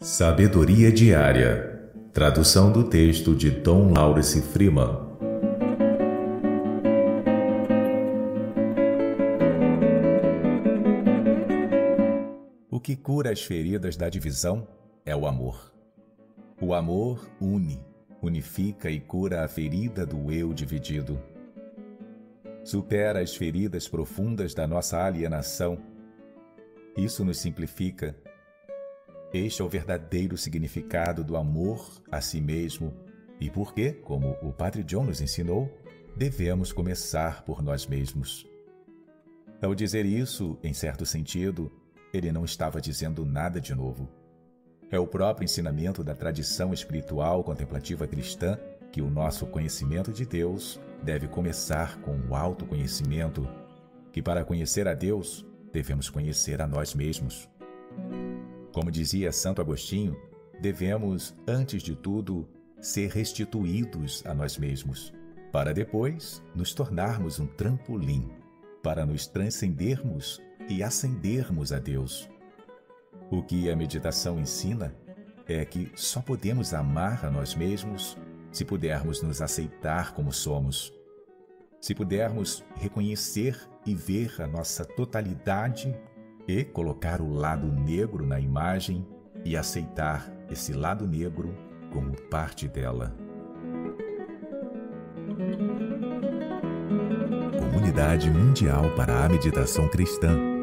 Sabedoria Diária. Tradução do texto de Tom Lawrence Freeman. O que cura as feridas da divisão é o amor. O amor une, unifica e cura a ferida do eu dividido. Supera as feridas profundas da nossa alienação. Isso nos simplifica este é o verdadeiro significado do amor a si mesmo e porque, como o Padre John nos ensinou, devemos começar por nós mesmos. Ao dizer isso, em certo sentido, ele não estava dizendo nada de novo. É o próprio ensinamento da tradição espiritual contemplativa cristã que o nosso conhecimento de Deus deve começar com o autoconhecimento, que para conhecer a Deus devemos conhecer a nós mesmos. Como dizia Santo Agostinho, devemos, antes de tudo, ser restituídos a nós mesmos, para depois nos tornarmos um trampolim, para nos transcendermos e ascendermos a Deus. O que a meditação ensina é que só podemos amar a nós mesmos se pudermos nos aceitar como somos, se pudermos reconhecer e ver a nossa totalidade e colocar o lado negro na imagem e aceitar esse lado negro como parte dela. Comunidade Mundial para a Meditação Cristã